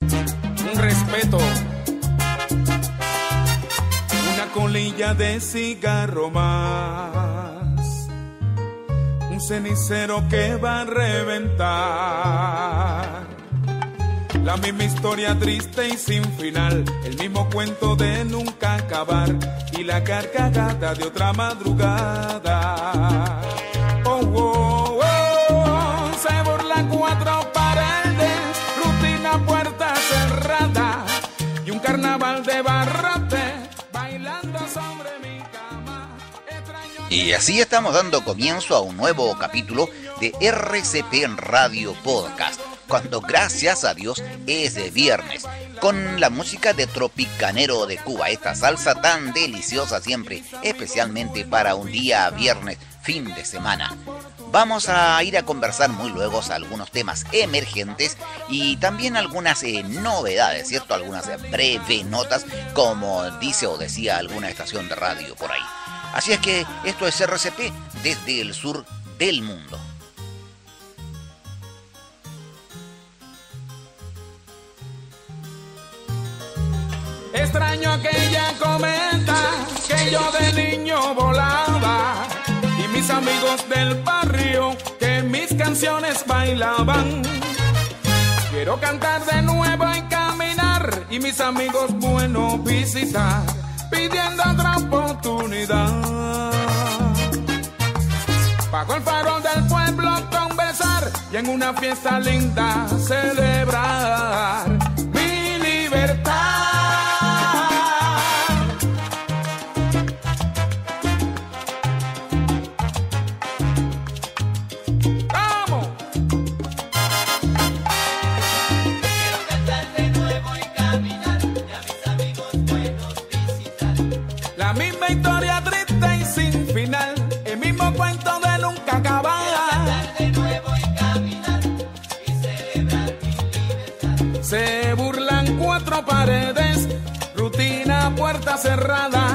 Un respeto. Una colilla de cigarro más. Un cenicero que va a reventar. La misma historia triste y sin final, el mismo cuento de nunca acabar y la carcajada de otra madrugada. Y así estamos dando comienzo a un nuevo capítulo de RCP Radio Podcast cuando gracias a Dios es viernes, con la música de Tropicanero de Cuba, esta salsa tan deliciosa siempre, especialmente para un día viernes, fin de semana. Vamos a ir a conversar muy luego algunos temas emergentes y también algunas eh, novedades, ¿cierto? Algunas breves notas, como dice o decía alguna estación de radio por ahí. Así es que esto es RCP desde el sur del mundo. Extraño aquella cometa que yo de niño volaba y mis amigos del barrio que mis canciones bailaban. Quiero cantar de nuevo y caminar y mis amigos buenos visitar pidiendo otra oportunidad. Bajo el faro del pueblo conversar y en una fiesta linda celebrar cerrada.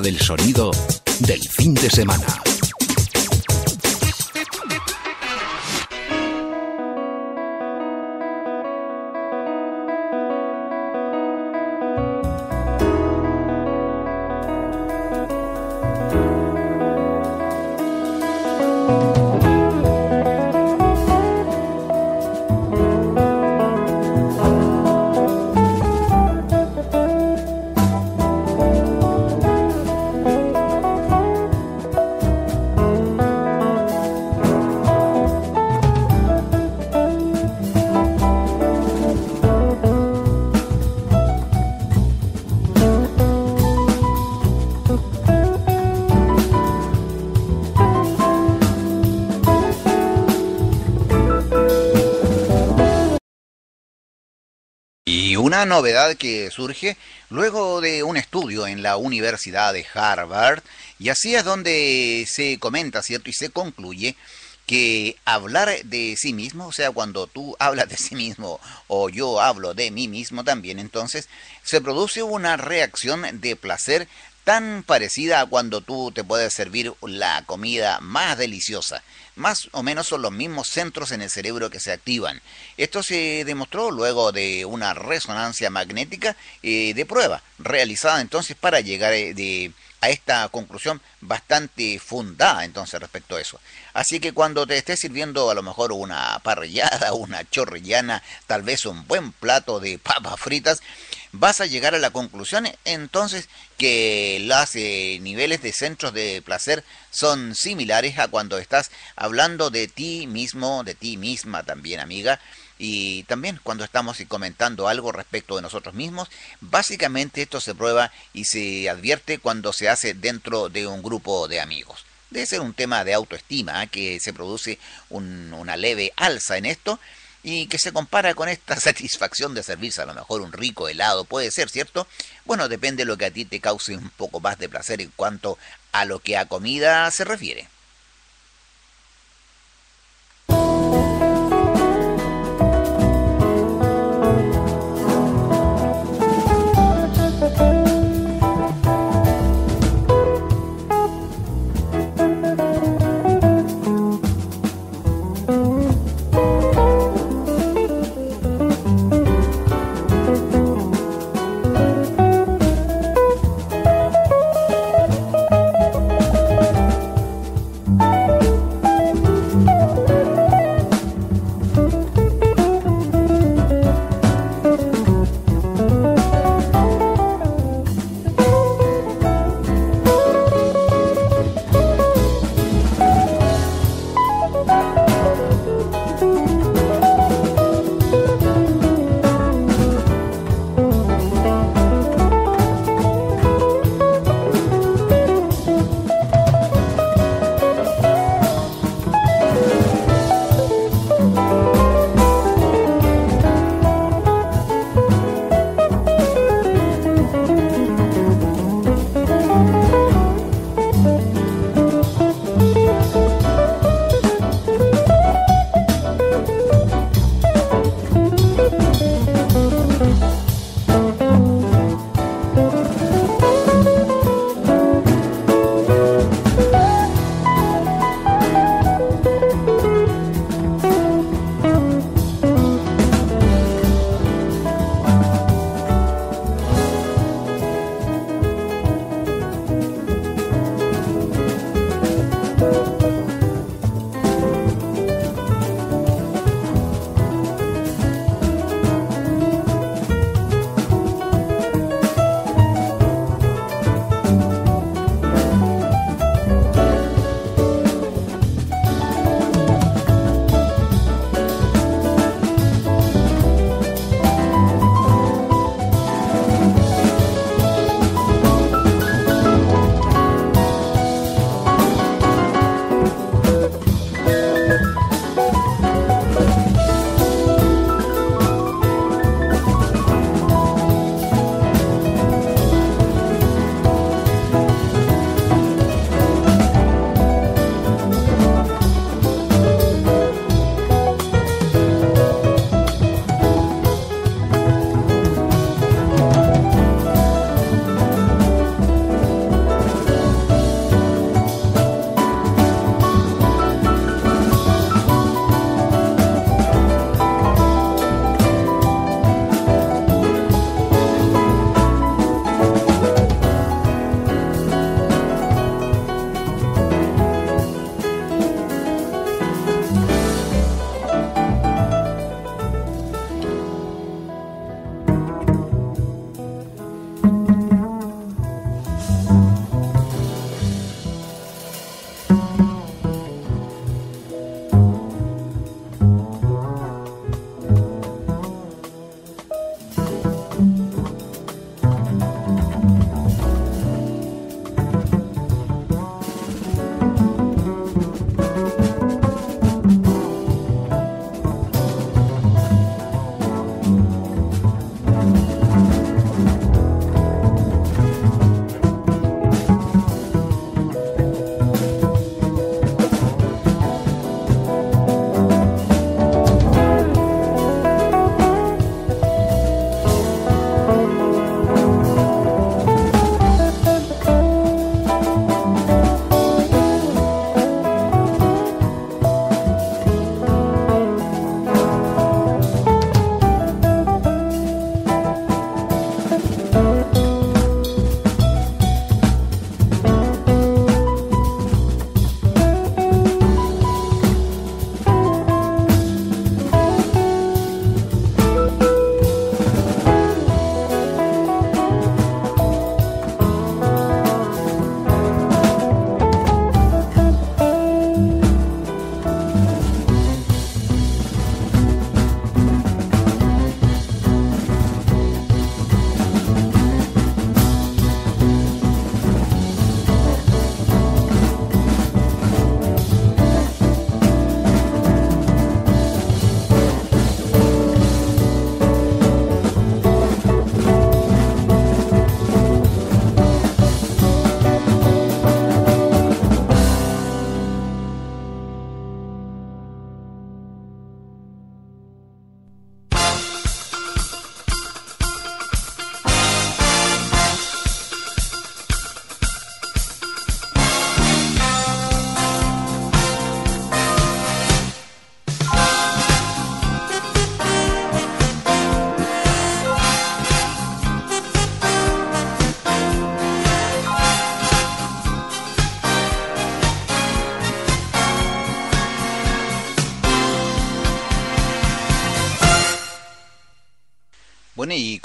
Del sonido del fin de semana. Novedad que surge luego de un estudio en la Universidad de Harvard, y así es donde se comenta, ¿cierto? Y se concluye que hablar de sí mismo, o sea, cuando tú hablas de sí mismo o yo hablo de mí mismo también, entonces se produce una reacción de placer tan parecida a cuando tú te puedes servir la comida más deliciosa más o menos son los mismos centros en el cerebro que se activan. Esto se demostró luego de una resonancia magnética eh, de prueba, realizada entonces para llegar eh, a esta conclusión bastante fundada entonces respecto a eso. Así que cuando te estés sirviendo a lo mejor una parrillada, una chorrillana, tal vez un buen plato de papas fritas, vas a llegar a la conclusión entonces que los eh, niveles de centros de placer son similares a cuando estás hablando de ti mismo, de ti misma también, amiga. Y también cuando estamos comentando algo respecto de nosotros mismos, básicamente esto se prueba y se advierte cuando se hace dentro de un grupo de amigos. Debe ser un tema de autoestima, ¿eh? que se produce una leve alza en esto y que se compara con esta satisfacción de servirse a lo mejor un rico helado, puede ser, ¿cierto? Bueno, depende de lo que a ti te cause un poco más de placer en cuanto a lo que a comida se refiere.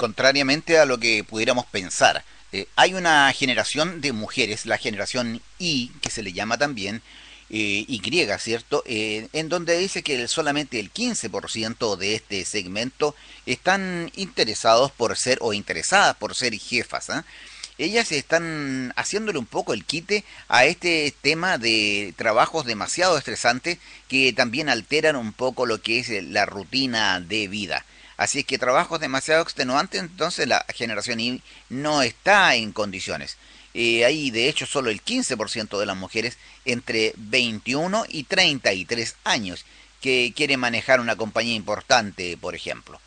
Contrariamente a lo que pudiéramos pensar, eh, hay una generación de mujeres, la generación Y, que se le llama también, eh, Y, ¿cierto? Eh, en donde dice que solamente el 15% de este segmento están interesados por ser o interesadas por ser jefas. ¿ah? Ellas están haciéndole un poco el quite a este tema de trabajos demasiado estresantes que también alteran un poco lo que es la rutina de vida. Así que trabajos demasiado extenuantes, entonces la generación Y no está en condiciones. Eh, hay de hecho solo el 15% de las mujeres entre 21 y 33 años que quieren manejar una compañía importante, por ejemplo.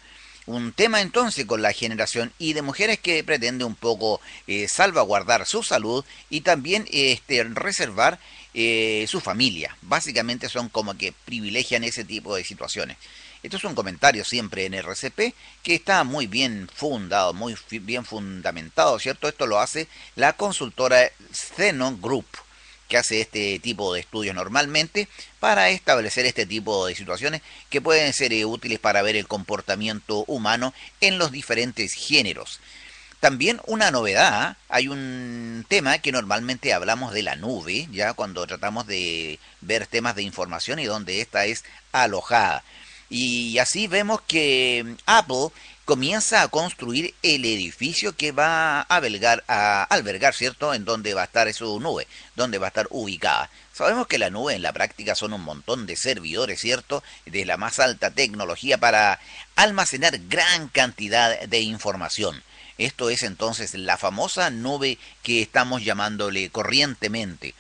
Un tema entonces con la generación y de mujeres que pretende un poco eh, salvaguardar su salud y también este, reservar eh, su familia. Básicamente son como que privilegian ese tipo de situaciones. Esto es un comentario siempre en RCP que está muy bien fundado, muy bien fundamentado, ¿cierto? Esto lo hace la consultora Zenon Group, que hace este tipo de estudios normalmente para establecer este tipo de situaciones que pueden ser eh, útiles para ver el comportamiento humano en los diferentes géneros. También una novedad, hay un tema que normalmente hablamos de la nube, ya cuando tratamos de ver temas de información y donde esta es alojada. Y así vemos que Apple comienza a construir el edificio que va a albergar, a albergar, ¿cierto?, en donde va a estar su nube, donde va a estar ubicada. Sabemos que la nube en la práctica son un montón de servidores, ¿cierto?, de la más alta tecnología para almacenar gran cantidad de información. Esto es entonces la famosa nube que estamos llamándole corrientemente.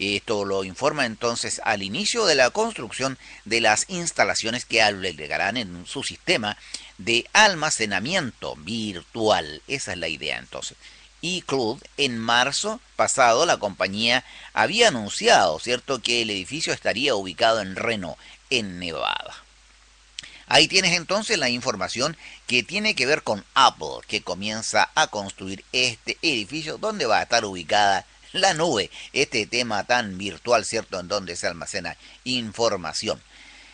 Esto lo informa entonces al inicio de la construcción de las instalaciones que albergarán en su sistema de almacenamiento virtual. Esa es la idea entonces. Y Club, en marzo pasado, la compañía había anunciado, ¿cierto?, que el edificio estaría ubicado en Reno, en Nevada. Ahí tienes entonces la información que tiene que ver con Apple, que comienza a construir este edificio donde va a estar ubicada la nube, este tema tan virtual, ¿cierto?, en donde se almacena información.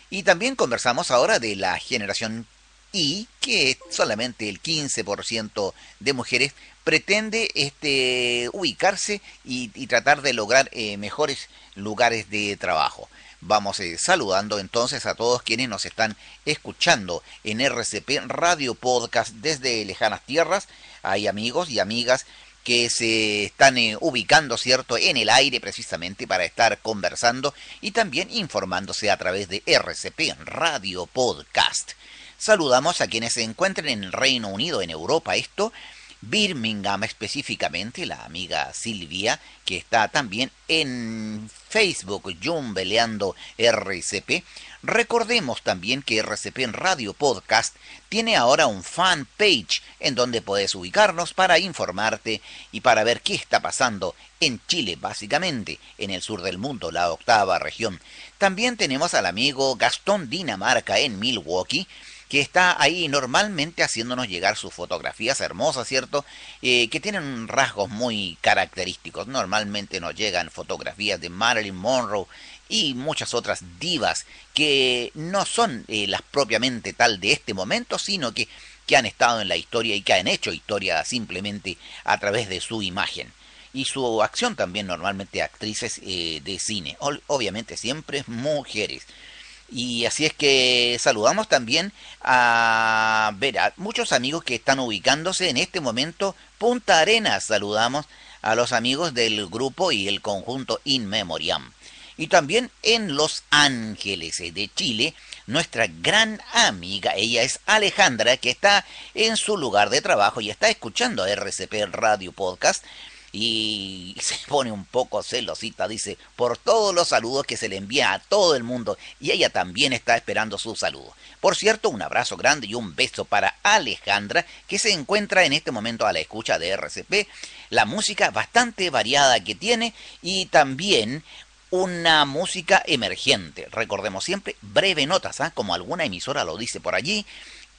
Y también conversamos ahora de la generación I, que solamente el 15% de mujeres pretende este, ubicarse y, tratar de lograr eh, mejores lugares de trabajo. Vamos eh, saludando entonces a todos quienes nos están escuchando en RCP Radio Podcast desde lejanas tierras. Hay amigos y amigas que se están eh, ubicando, ¿cierto?, en el aire precisamente para estar conversando y también informándose a través de RCP Radio Podcast. Saludamos a quienes se encuentren en el Reino Unido, en Europa, esto, Birmingham específicamente, la amiga Silvia, que está también en Facebook, Jumbeleando RCP. Recordemos también que RCP Radio Podcast tiene ahora un fan page en donde puedes ubicarnos para informarte y para ver qué está pasando en Chile, básicamente, en el sur del mundo, la octava región. También tenemos al amigo Gastón Dinamarca en Milwaukee, que está ahí normalmente haciéndonos llegar sus fotografías hermosas, ¿cierto? Eh, que tienen rasgos muy característicos. Normalmente nos llegan fotografías de Marilyn Monroe y muchas otras divas que no son eh, las propiamente tal de este momento, sino que, que han estado en la historia y que han hecho historia simplemente a través de su imagen. Y su acción también normalmente actrices eh, de cine, obviamente siempre mujeres. Y así es que saludamos también a ver a muchos amigos que están ubicándose en este momento Punta Arenas. Saludamos a los amigos del grupo y el conjunto In Memoriam y también en Los Ángeles eh, de Chile, nuestra gran amiga, ella es Alejandra, que está en su lugar de trabajo y está escuchando RCP Radio Podcast y se pone un poco celosita, dice, por todos los saludos que se le envía a todo el mundo y ella también está esperando su saludo. Por cierto, un abrazo grande y un beso para Alejandra que se encuentra en este momento a la escucha de RCP, la música bastante variada que tiene y también una música emergente. Recordemos siempre, breve notas, ¿ah? como alguna emisora lo dice por allí,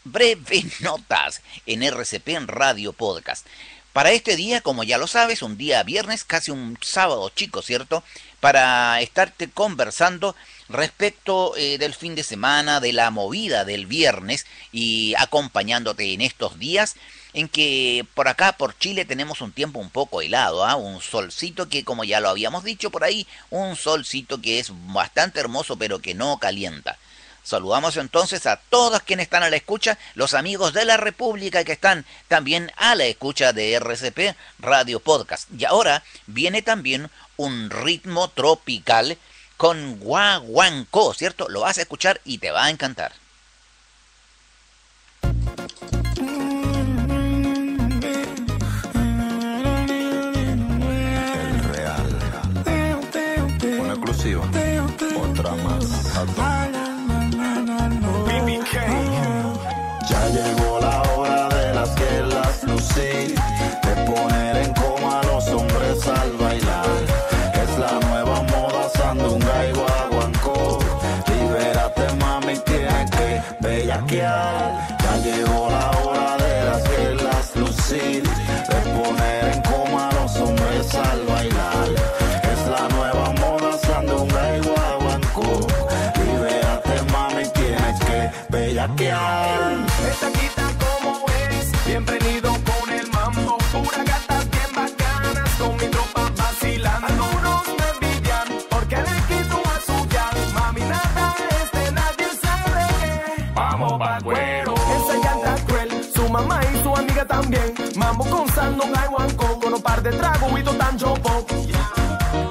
breve notas en RCP en Radio Podcast. Para este día, como ya lo sabes, un día viernes, casi un sábado chico, ¿cierto? Para estarte conversando respecto eh, del fin de semana, de la movida del viernes y acompañándote en estos días en que por acá, por Chile, tenemos un tiempo un poco helado, ¿ah? un solcito que, como ya lo habíamos dicho por ahí, un solcito que es bastante hermoso pero que no calienta. Saludamos entonces a todos quienes están a la escucha, los amigos de la República que están también a la escucha de RCP Radio Podcast. Y ahora viene también un ritmo tropical con guaguancó, ¿cierto? Lo vas a escuchar y te va a encantar. El real. Una exclusiva. Otra más. De poner en coma a los hombres al bailar. Es la nueva moda sandunga y guaguancó. Libérate mami, tienes que bellaquear. Ya llegó la hora de las que las lucir, de poner en coma a los hombres al bailar. Es la nueva moda sandunga y guaguancó. Libérate mami, tienes que bellaquear. Esta mamá y su amiga también, mambo con sandunga y guanco, con un par de tragos y tan chopo.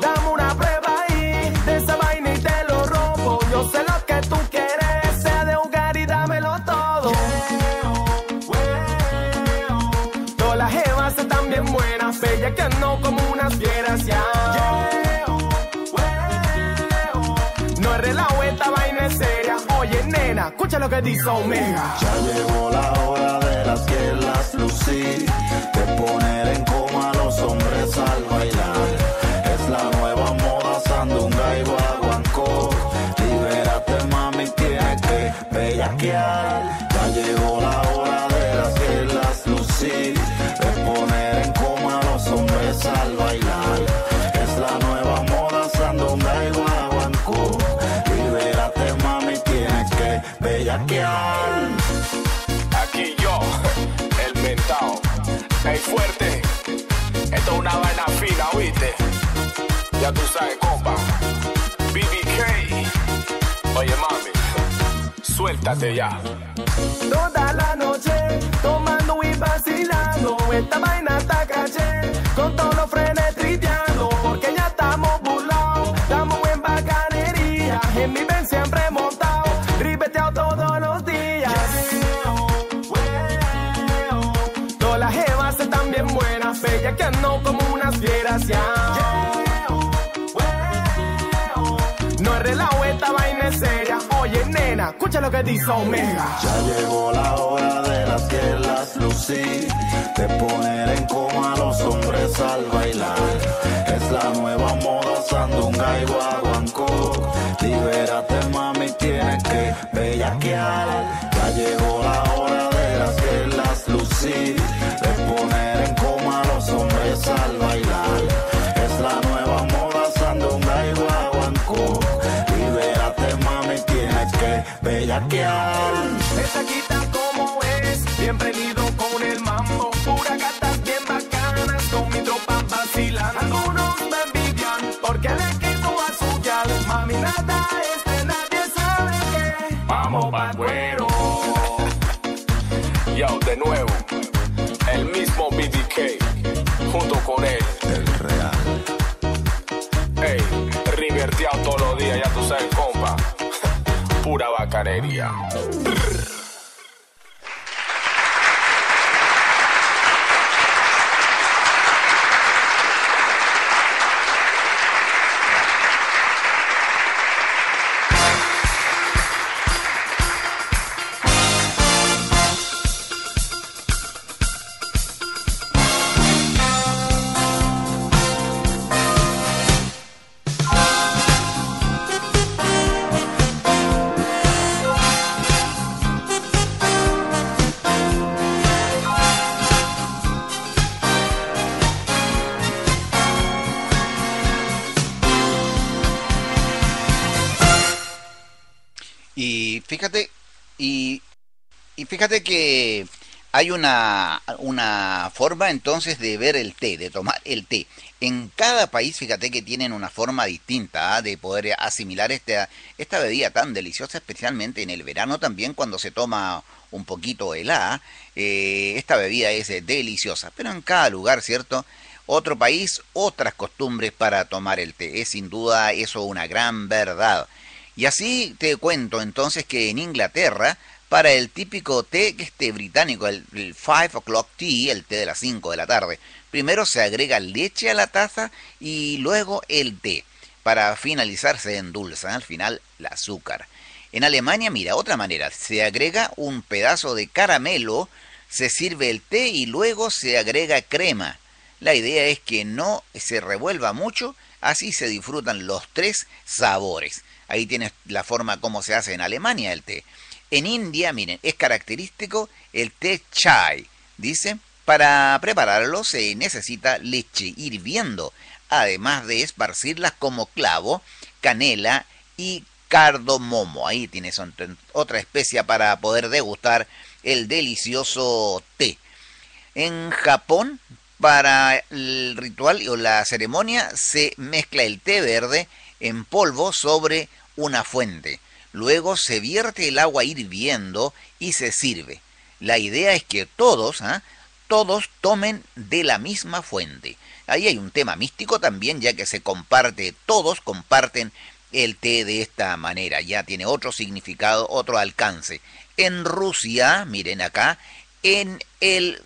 Dame una prueba ahí de esa vaina y te lo robo. Yo sé lo que tú quieres, sea de jugar y dámelo todo. Todas las jevas están bien buenas, bellas que no como unas fieras ya. No es relajo, esta vaina seria. Oye, nena, escucha lo que dice Omega. Ya llegó la hora de que las lucir, de poner en coma a los hombres al bailar. Es la nueva moda sandunga y guaguancó. Libérate mami, tienes que bellaquear. Ya llegó la hora de las que las lucir, de poner en coma a los hombres al bailar. Es la nueva moda sandunga y guaguancó. Libérate mami, tienes que bellaquear. Una vaina fina, ¿oíste? Ya tú sabes, compa. BBK. Oye, mami. Suéltate ya. Toda la noche, tomando y vacilando. Esta vaina está caché. Con todos los frenes no como unas fieras ya. No es relajo, esta vaina es seria. Oye, nena, escucha lo que dice Omega. Ya llegó la hora de las que las lucir, de poner en coma a los hombres al bailar. Es la nueva moda sandunga y guaguancó. Libérate mami, tienes que bellaquear. Ya llegó la hora de las que las lucir, al bailar. Es la nueva moda sandunga y guaguancó. Libérate mami, tienes que bellaquear. Esta quita como es, bienvenido con el mambo. Pura gatas bien bacanas, con mi tropa vacilando. Algunos me envidian porque le quito a su yal. Mami, nada es de nadie sabe que vamos pa' cuero. Yo, de nuevo, junto con él. El real. Ey, riverteado todos los días, ya tú sabes, compa. Pura bacanería. Fíjate que hay una, una forma entonces de ver el té, de tomar el té. En cada país, fíjate que tienen una forma distinta ¿ah? de poder asimilar esta, esta bebida tan deliciosa, especialmente en el verano también cuando se toma un poquito helada. eh, esta bebida es deliciosa, pero en cada lugar, ¿cierto? Otro país, otras costumbres para tomar el té. Es sin duda eso una gran verdad. Y así te cuento entonces que en Inglaterra, para el típico té este británico, el, el five o'clock tea, el té de las 5 de la tarde, primero se agrega leche a la taza y luego el té. Para finalizar se endulza al final el azúcar. En Alemania, mira, otra manera, se agrega un pedazo de caramelo, se sirve el té y luego se agrega crema. La idea es que no se revuelva mucho, así se disfrutan los tres sabores. Ahí tienes la forma como se hace en Alemania el té. En India, miren, es característico el té chai. Dice, para prepararlo se necesita leche hirviendo, además de esparcirlas como clavo, canela y cardomomo. Ahí tienes otra especia para poder degustar el delicioso té. En Japón, para el ritual o la ceremonia, se mezcla el té verde en polvo sobre una fuente. Luego se vierte el agua hirviendo y se sirve. La idea es que todos, ¿ah? todos tomen de la misma fuente. Ahí hay un tema místico también, ya que se comparte, todos comparten el té de esta manera. Ya tiene otro significado, otro alcance. En Rusia, miren acá, en el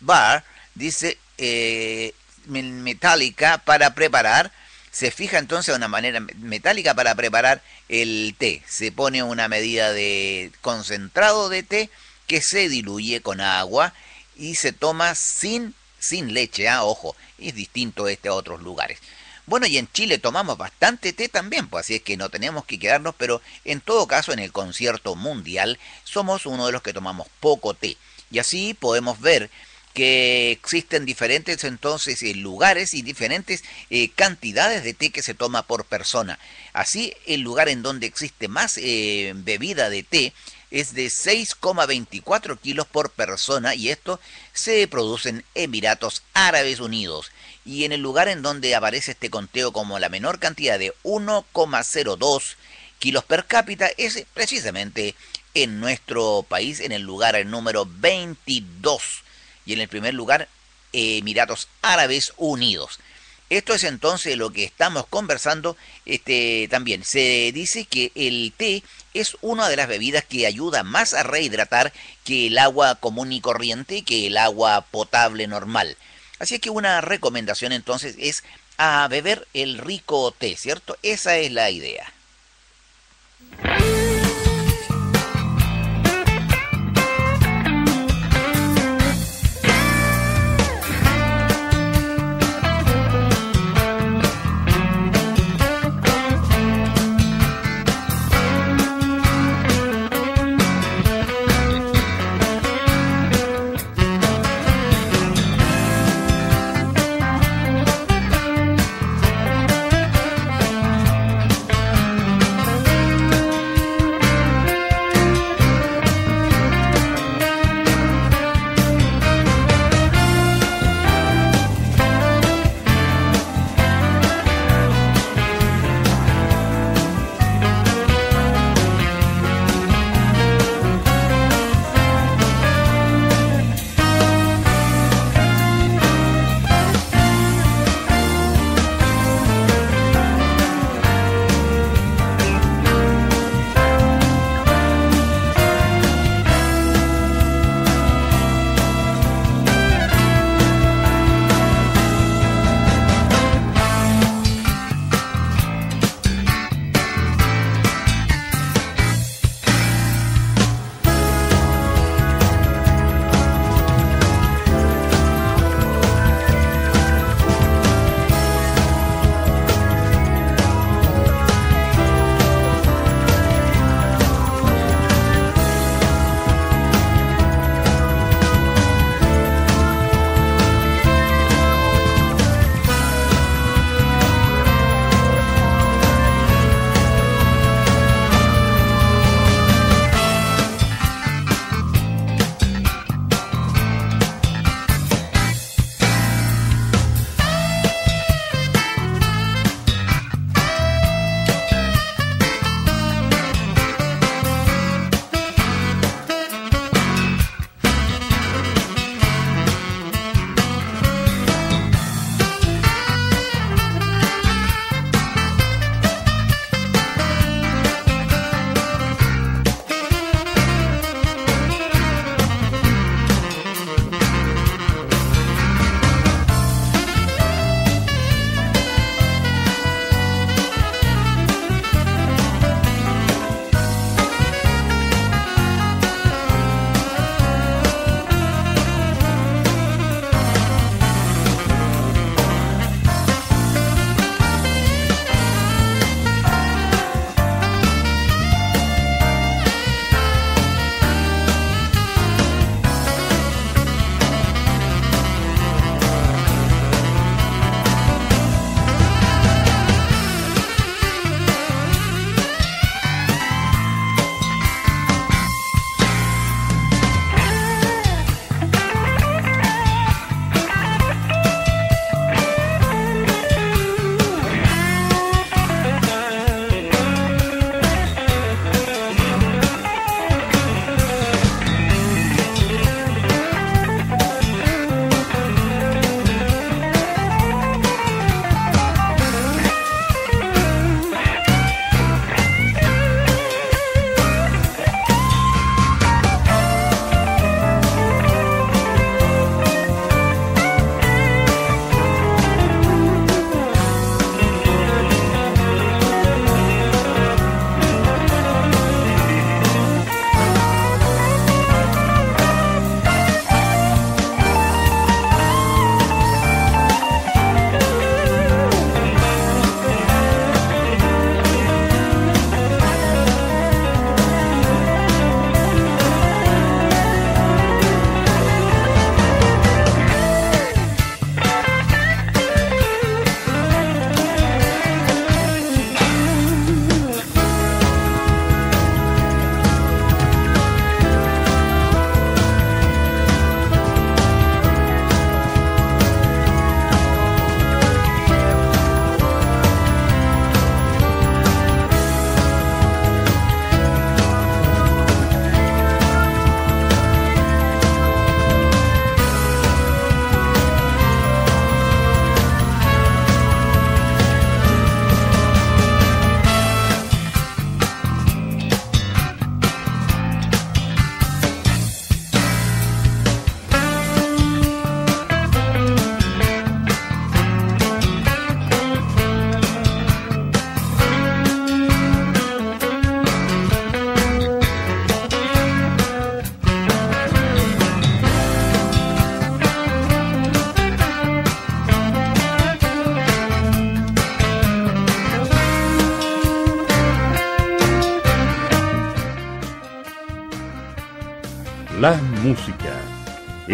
Bar, dice eh, metálica para preparar se fija entonces una manera metálica para preparar el té. Se pone una medida de concentrado de té que se diluye con agua y se toma sin, sin leche. ¿ah? Ojo, es distinto este a otros lugares. Bueno, y en Chile tomamos bastante té también, pues así es que no tenemos que quedarnos, pero en todo caso en el concierto mundial somos uno de los que tomamos poco té. Y así podemos ver que existen diferentes entonces eh, lugares y diferentes eh, cantidades de té que se toma por persona. Así, el lugar en donde existe más eh, bebida de té es de 6,24 kilos por persona y esto se produce en Emiratos Árabes Unidos. Y en el lugar en donde aparece este conteo como la menor cantidad de 1,02 kilos per cápita es precisamente en nuestro país, en el lugar número 22 y en el primer lugar Emiratos Árabes Unidos. Esto es entonces lo que estamos conversando. Este, también se dice que el té es una de las bebidas que ayuda más a rehidratar que el agua común y corriente, que el agua potable normal. Así que una recomendación entonces es a beber el rico té, ¿cierto? Esa es la idea.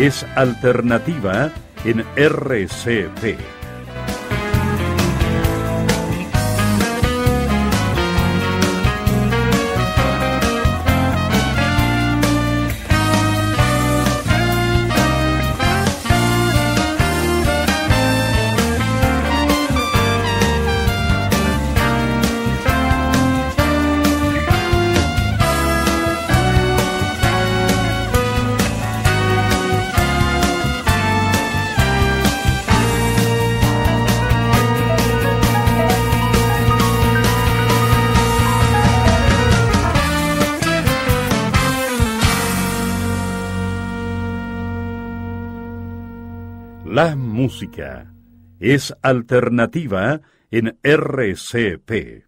Es alternativa en RCP. Música es alternativa en RCP.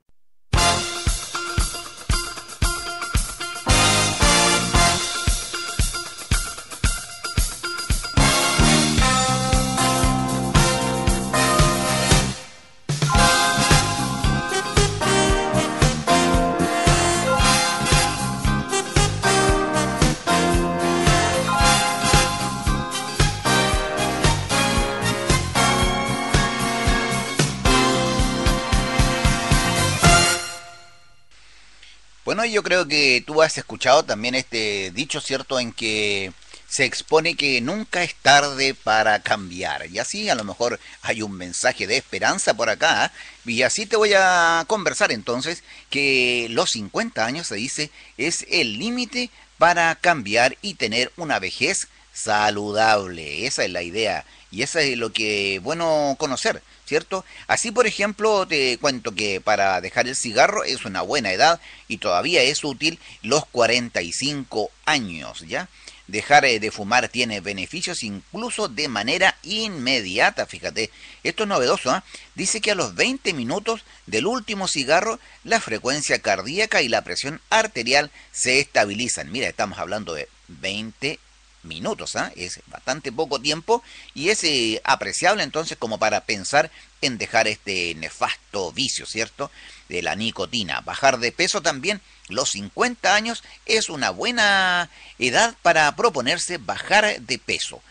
Yo creo que tú has escuchado también este dicho, ¿cierto?, en que se expone que nunca es tarde para cambiar. Y así a lo mejor hay un mensaje de esperanza por acá. ¿eh? Y así te voy a conversar entonces que los 50 años, se dice, es el límite para cambiar y tener una vejez saludable. Esa es la idea. Y eso es lo que bueno conocer. ¿cierto? Así, por ejemplo, te cuento que para dejar el cigarro es una buena edad y todavía es útil los 45 años, ¿ya? Dejar eh, de fumar tiene beneficios incluso de manera inmediata, fíjate. Esto es novedoso, ¿ah? Dice que a los 20 minutos del último cigarro, la frecuencia cardíaca y la presión arterial se estabilizan. Mira, estamos hablando de 20 minutos, ¿ah? es bastante poco tiempo y es eh, apreciable entonces como para pensar en dejar este nefasto vicio, ¿cierto? De la nicotina. Bajar de peso también, los 50 años es una buena edad para proponerse bajar de peso.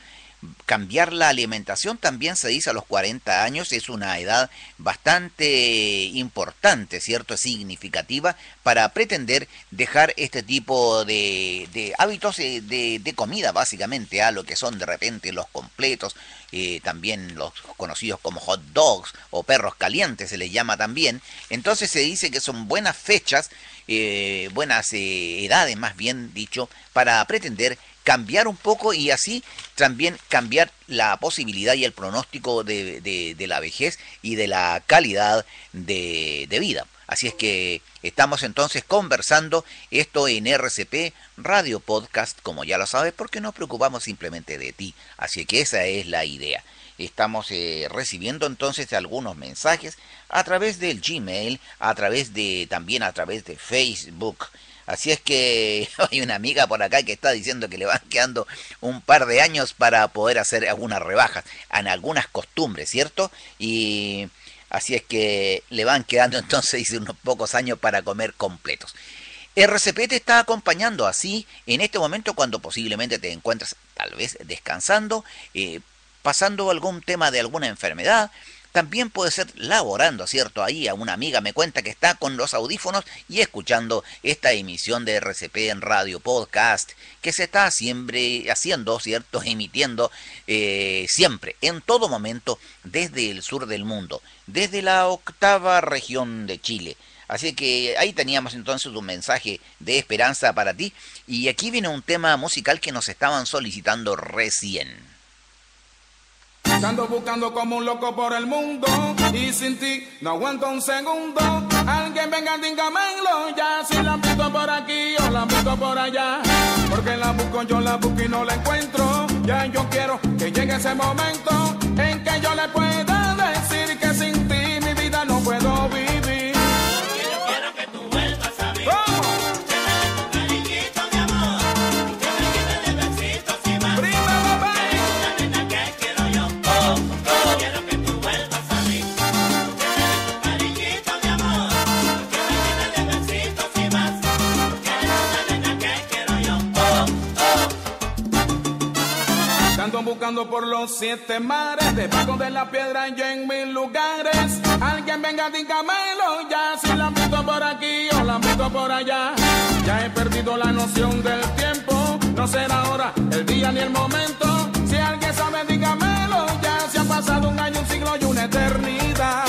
Cambiar la alimentación también se dice a los 40 años, es una edad bastante importante, ¿cierto? Significativa para pretender dejar este tipo de, de hábitos de, de, de, comida, básicamente, a lo que son de repente los completos, eh, también los conocidos como hot dogs o perros calientes se les llama también. Entonces se dice que son buenas fechas, eh, buenas eh, edades más bien dicho, para pretender cambiar un poco y así también cambiar la posibilidad y el pronóstico de, de, la vejez y de la calidad de, de, vida. Así es que estamos entonces conversando esto en RCP Radio Podcast, como ya lo sabes, porque nos preocupamos simplemente de ti. Así que esa es la idea. Estamos eh, recibiendo entonces algunos mensajes a través del Gmail, a través de también a través de Facebook. Así es que hay una amiga por acá que está diciendo que le van quedando un par de años para poder hacer algunas rebajas en algunas costumbres, ¿cierto? Y así es que le van quedando entonces unos pocos años para comer completos. RCP te está acompañando así en este momento cuando posiblemente te encuentras tal vez descansando, eh, pasando algún tema de alguna enfermedad, también puede ser laborando, ¿cierto? Ahí a una amiga me cuenta que está con los audífonos y escuchando esta emisión de RCP en radio podcast que se está siempre haciendo, ¿cierto? Emitiendo eh, siempre, en todo momento, desde el sur del mundo, desde la octava región de Chile. Así que ahí teníamos entonces un mensaje de esperanza para ti. Y aquí viene un tema musical que nos estaban solicitando recién. Ando buscando como un loco por el mundo y sin ti no aguanto un segundo. Alguien venga, dígamelo ya. Si la busco por aquí o la busco por allá. Porque la busco, yo la busco y no la encuentro. Ya yo quiero que llegue ese momento en que yo le pueda decir que sin ti mi vida no puedo vivir. Por los siete mares, debajo de la piedra y en mil lugares. Alguien venga, dígamelo ya, si la visto por aquí o la visto por allá. Ya he perdido la noción del tiempo, no será ahora el día ni el momento. Si alguien sabe, dígamelo ya, si ha pasado un año, un siglo y una eternidad.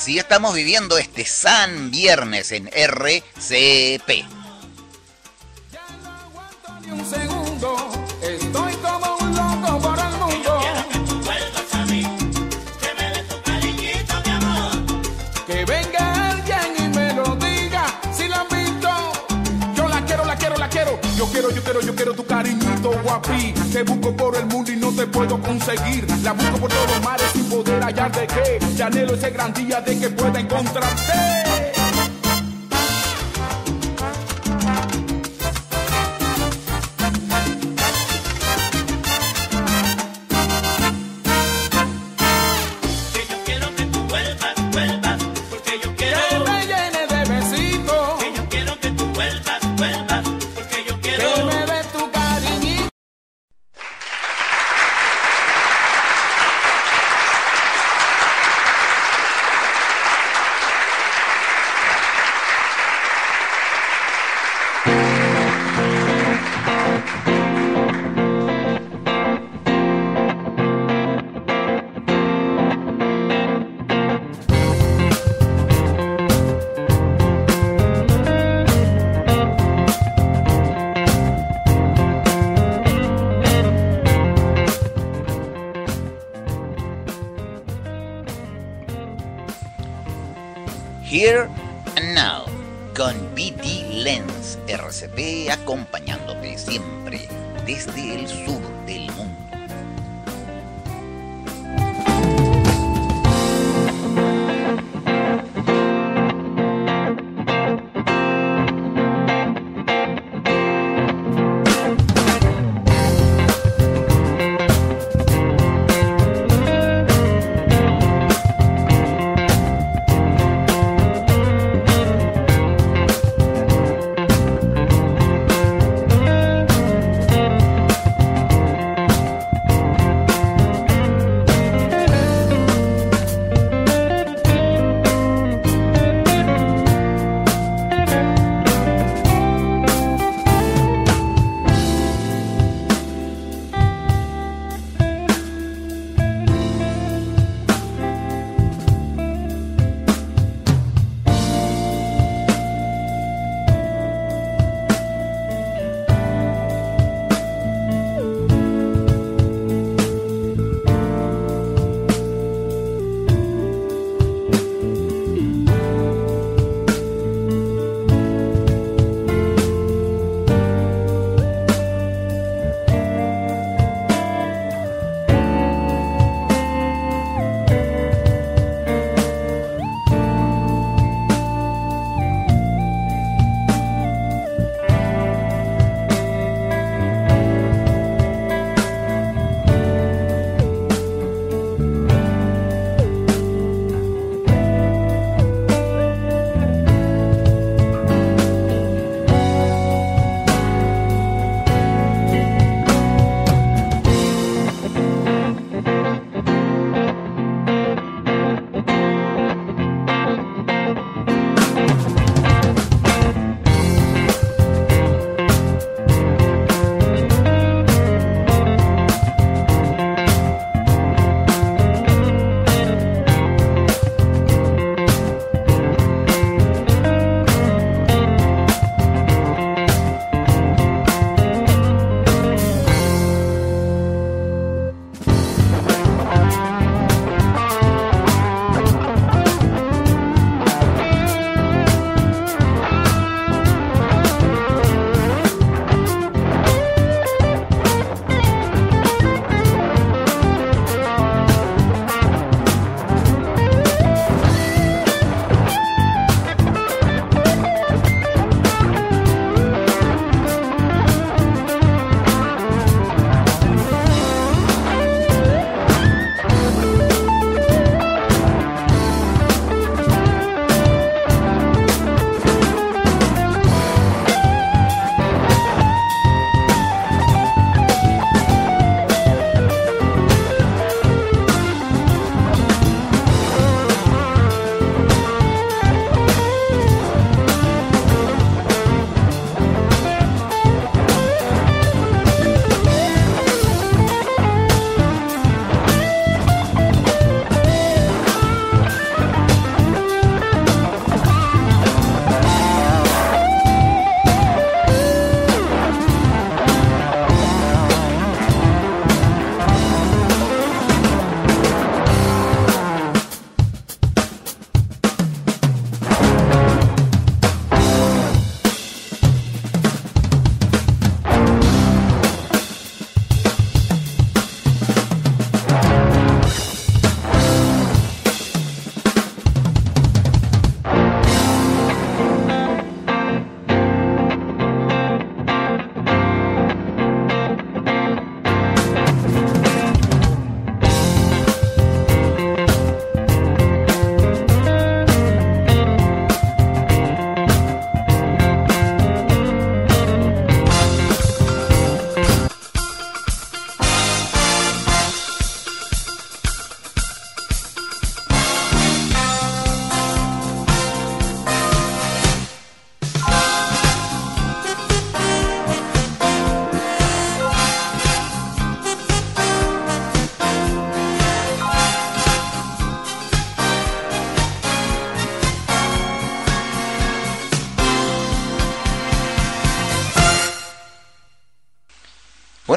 Así estamos viviendo este San Viernes en RCP. Guapi. Te busco por el mundo y no te puedo conseguir. La busco por todos los mares sin poder hallar de qué. Ya anhelo ese gran día de que pueda encontrarte. And Now con BD Lens RCP acompañándote siempre desde el sur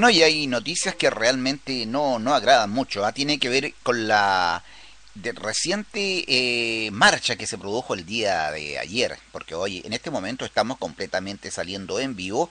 Bueno, y hay noticias que realmente no, no agradan mucho. ¿ah? Tiene que ver con la de reciente eh, marcha que se produjo el día de ayer, porque hoy en este momento estamos completamente saliendo en vivo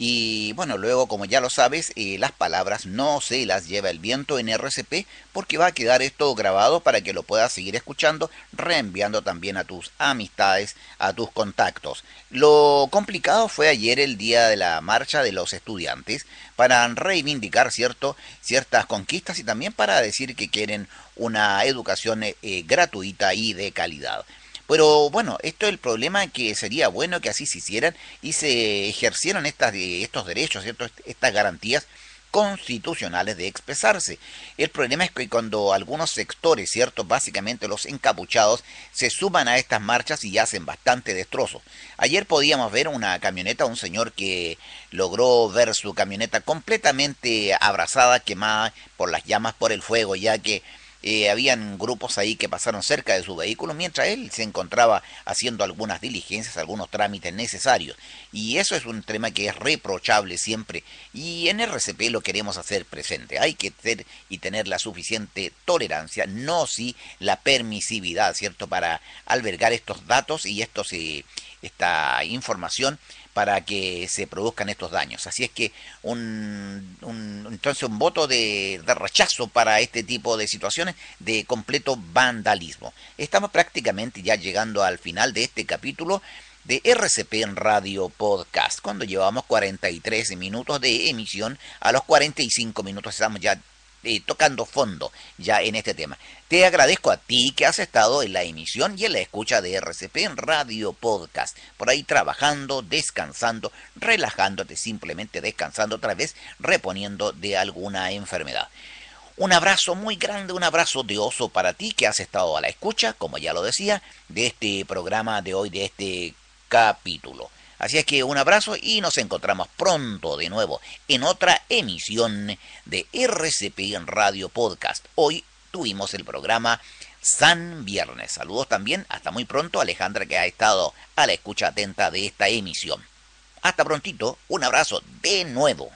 y bueno, luego como ya lo sabes, eh, las palabras no se las lleva el viento en RCP porque va a quedar esto grabado para que lo puedas seguir escuchando, reenviando también a tus amistades, a tus contactos. Lo complicado fue ayer el día de la marcha de los estudiantes para reivindicar cierto, ciertas conquistas y también para decir que quieren una educación eh, gratuita y de calidad. Pero bueno, esto es el problema que sería bueno que así se hicieran y se ejercieran estas, estos derechos, ¿cierto? estas garantías constitucionales de expresarse. El problema es que cuando algunos sectores, ¿cierto? Básicamente los encapuchados, se suman a estas marchas y hacen bastante destrozos. Ayer podíamos ver una camioneta, un señor que logró ver su camioneta completamente abrazada, quemada por las llamas, por el fuego, ya que eh, habían grupos ahí que pasaron cerca de su vehículo mientras él se encontraba haciendo algunas diligencias, algunos trámites necesarios. Y eso es un tema que es reprochable siempre. Y en RCP lo queremos hacer presente. Hay que tener y tener la suficiente tolerancia, no si la permisividad, ¿cierto?, para albergar estos datos y estos, eh, esta información para que se produzcan estos daños. Así es que un, entonces un voto de, rechazo para este tipo de situaciones de completo vandalismo. Estamos prácticamente ya llegando al final de este capítulo de RCP en Radio Podcast, cuando llevamos 43 minutos de emisión, a los 45 minutos estamos ya eh, tocando fondo ya en este tema. Te agradezco a ti que has estado en la emisión y en la escucha de RCP en Radio Podcast, por ahí trabajando, descansando, relajándote, simplemente descansando otra vez, reponiendo de alguna enfermedad. Un abrazo muy grande, un abrazo de oso para ti que has estado a la escucha, como ya lo decía, de este programa de hoy, de este capítulo. Así es que un abrazo y nos encontramos pronto de nuevo en otra emisión de RCP Radio Podcast. Hoy tuvimos el programa San Viernes. Saludos también, hasta muy pronto Alejandra que ha estado a la escucha atenta de esta emisión. Hasta prontito, un abrazo de nuevo.